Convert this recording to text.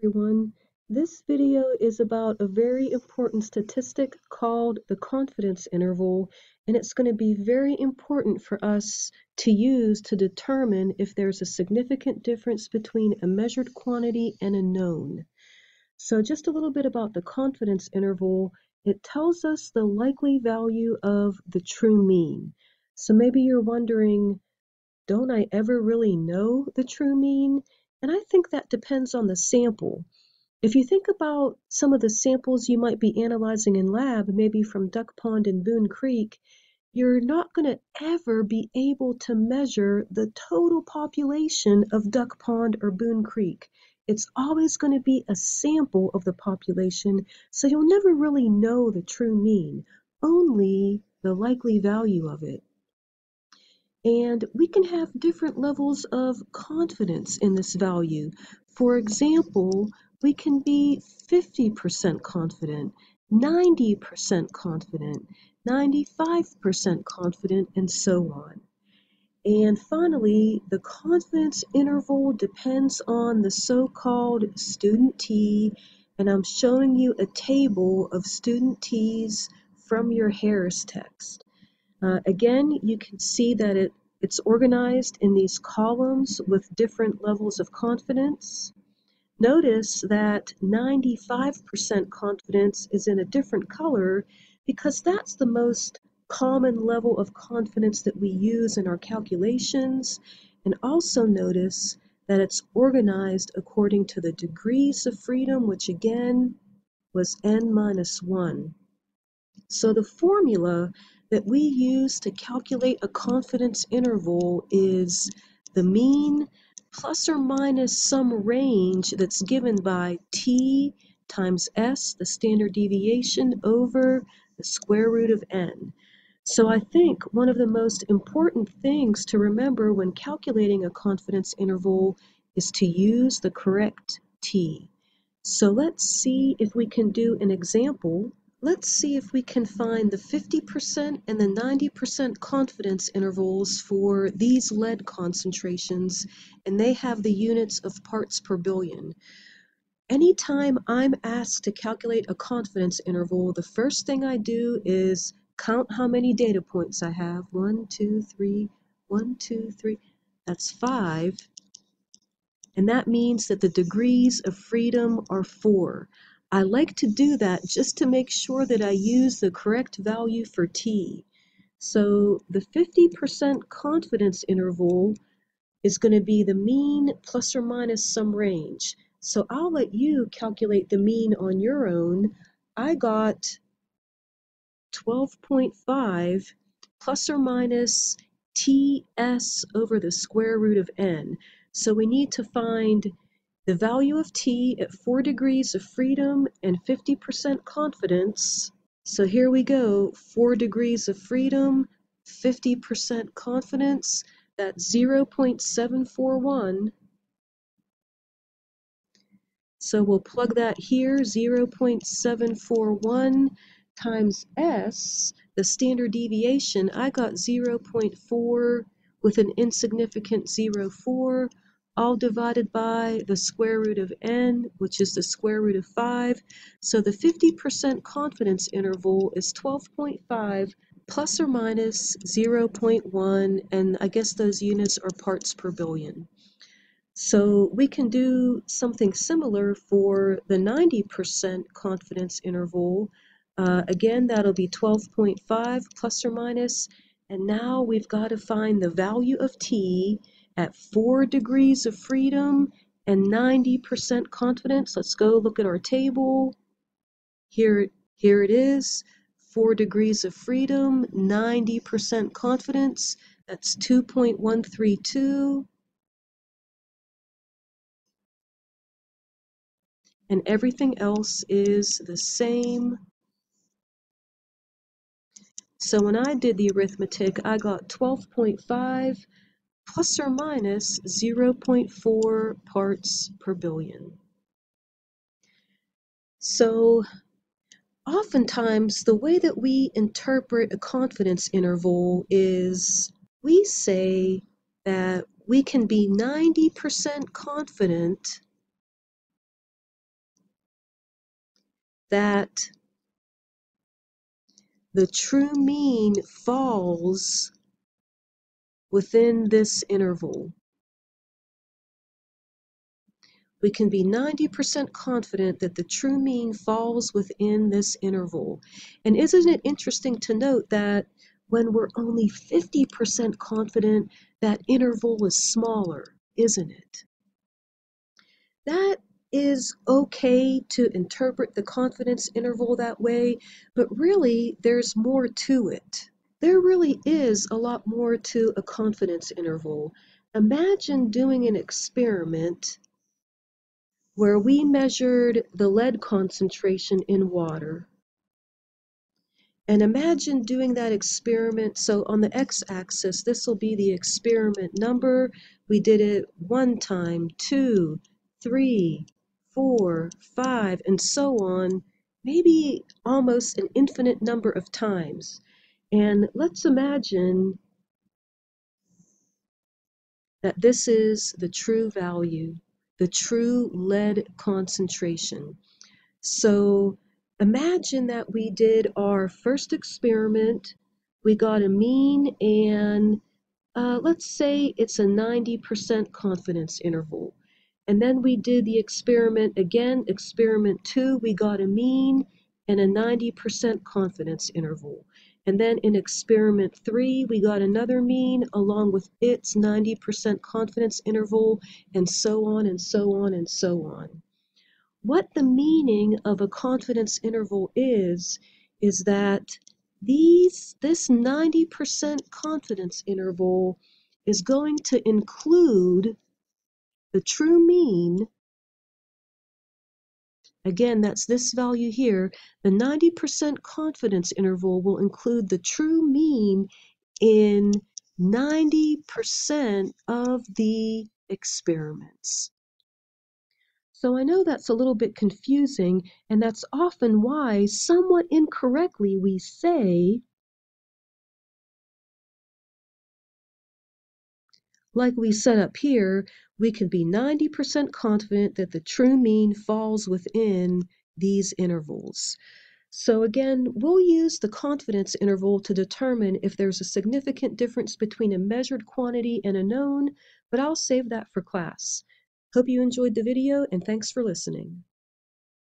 everyone. This video is about a very important statistic called the confidence interval, and it's going to be very important for us to use to determine if there's a significant difference between a measured quantity and a known. So just a little bit about the confidence interval. It tells us the likely value of the true mean. So maybe you're wondering, don't I ever really know the true mean? And I think that depends on the sample. If you think about some of the samples you might be analyzing in lab, maybe from Duck Pond and Boone Creek, you're not going to ever be able to measure the total population of Duck Pond or Boone Creek. It's always going to be a sample of the population, so you'll never really know the true mean, only the likely value of it. And we can have different levels of confidence in this value. For example, we can be 50% confident, 90% confident, 95% confident, and so on. And finally, the confidence interval depends on the so-called student t, and I'm showing you a table of student t's from your Harris text. Uh, again, you can see that it, it's organized in these columns with different levels of confidence. Notice that 95% confidence is in a different color because that's the most common level of confidence that we use in our calculations. And also notice that it's organized according to the degrees of freedom, which again was n minus 1. So the formula that we use to calculate a confidence interval is the mean plus or minus some range that's given by t times s, the standard deviation, over the square root of n. So I think one of the most important things to remember when calculating a confidence interval is to use the correct t. So let's see if we can do an example Let's see if we can find the 50% and the 90% confidence intervals for these lead concentrations, and they have the units of parts per billion. Anytime I'm asked to calculate a confidence interval, the first thing I do is count how many data points I have. One, two, three, one, two, three. That's five. And that means that the degrees of freedom are four. I like to do that just to make sure that I use the correct value for t. So the 50% confidence interval is going to be the mean plus or minus some range. So I'll let you calculate the mean on your own. I got 12.5 plus or minus ts over the square root of n. So we need to find the value of t at 4 degrees of freedom and 50% confidence. So here we go, 4 degrees of freedom, 50% confidence, that's 0.741. So we'll plug that here, 0.741 times s, the standard deviation, I got 0.4 with an insignificant 0.4 all divided by the square root of n, which is the square root of 5. So the 50% confidence interval is 12.5 plus or minus 0.1, and I guess those units are parts per billion. So we can do something similar for the 90% confidence interval. Uh, again, that'll be 12.5 plus or minus, and now we've got to find the value of t at 4 degrees of freedom and 90% confidence. Let's go look at our table. Here, here it is. 4 degrees of freedom, 90% confidence. That's 2.132. And everything else is the same. So when I did the arithmetic, I got 12.5 plus or minus 0.4 parts per billion. So oftentimes the way that we interpret a confidence interval is we say that we can be 90% confident that the true mean falls within this interval. We can be 90% confident that the true mean falls within this interval. And isn't it interesting to note that when we're only 50% confident, that interval is smaller, isn't it? That is okay to interpret the confidence interval that way, but really there's more to it. There really is a lot more to a confidence interval. Imagine doing an experiment where we measured the lead concentration in water and imagine doing that experiment. So on the x-axis, this will be the experiment number. We did it one time, two, three, four, five, and so on, maybe almost an infinite number of times. And let's imagine that this is the true value, the true lead concentration. So imagine that we did our first experiment, we got a mean and uh, let's say it's a 90% confidence interval. And then we did the experiment again, experiment two, we got a mean and a 90% confidence interval. And then in experiment three, we got another mean along with its 90% confidence interval and so on and so on and so on. What the meaning of a confidence interval is, is that these, this 90% confidence interval is going to include the true mean. Again, that's this value here. The 90% confidence interval will include the true mean in 90% of the experiments. So I know that's a little bit confusing, and that's often why, somewhat incorrectly, we say, like we set up here, we can be 90% confident that the true mean falls within these intervals. So again, we'll use the confidence interval to determine if there's a significant difference between a measured quantity and a known, but I'll save that for class. Hope you enjoyed the video and thanks for listening.